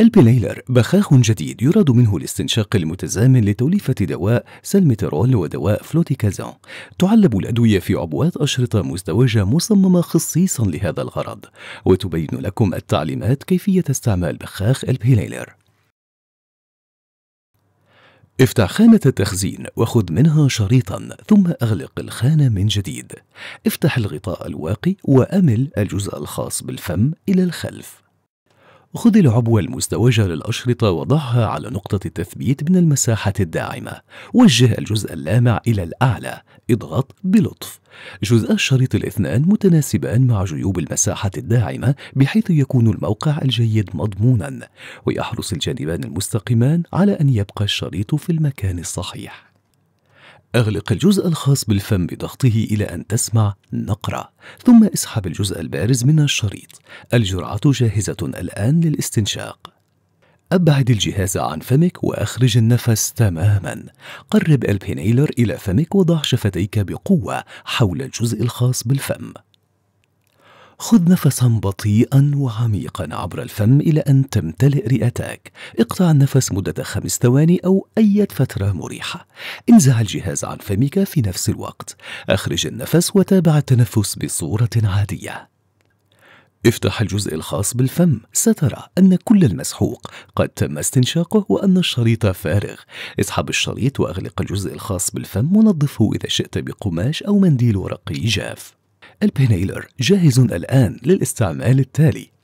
البنهايلر بخاخ جديد يراد منه الاستنشاق المتزامن لتوليفة دواء سلمترول ودواء فلوتيكازون. تعلب الأدوية في عبوات أشرطة مزدوجة مصممة خصيصا لهذا الغرض وتبين لكم التعليمات كيفية استعمال بخاخ البنهايلر افتح خانة التخزين وخذ منها شريطا ثم أغلق الخانة من جديد. افتح الغطاء الواقي وأمل الجزء الخاص بالفم إلى الخلف. خذ العبوة المزدوجة للأشرطة وضعها على نقطة التثبيت من المساحة الداعمة. وجه الجزء اللامع إلى الأعلى. اضغط بلطف. جزء الشريط الاثنان متناسبان مع جيوب المساحة الداعمة بحيث يكون الموقع الجيد مضمونا. ويحرص الجانبان المستقيمان على أن يبقى الشريط في المكان الصحيح. أغلق الجزء الخاص بالفم بضغطه إلى أن تسمع نقرة ثم اسحب الجزء البارز من الشريط. الجرعة جاهزة الآن للاستنشاق. أبعد الجهاز عن فمك وأخرج النفس تماما. قرب البنهايلر إلى فمك وضع شفتيك بقوة حول الجزء الخاص بالفم. خذ نفسا بطيئا وعميقا عبر الفم إلى أن تمتلئ رئتاك اقطع النفس مدة خمس ثواني أو أي فترة مريحة. انزع الجهاز عن فمك في نفس الوقت. أخرج النفس وتابع التنفس بصورة عادية. افتح الجزء الخاص بالفم. سترى أن كل المسحوق. قد تم استنشاقه وأن الشريط فارغ. اسحب الشريط وأغلق الجزء الخاص بالفم. ونظفه إذا شئت بقماش أو منديل ورقي جاف. البينيلر جاهز الآن للاستعمال التالي.